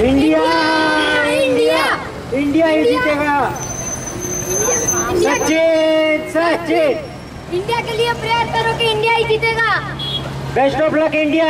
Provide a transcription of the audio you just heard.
India India India ही जीतेगा Sachin Sachin India के लिए प्रेयर करो कि इंडिया ही जीतेगा। Best of luck India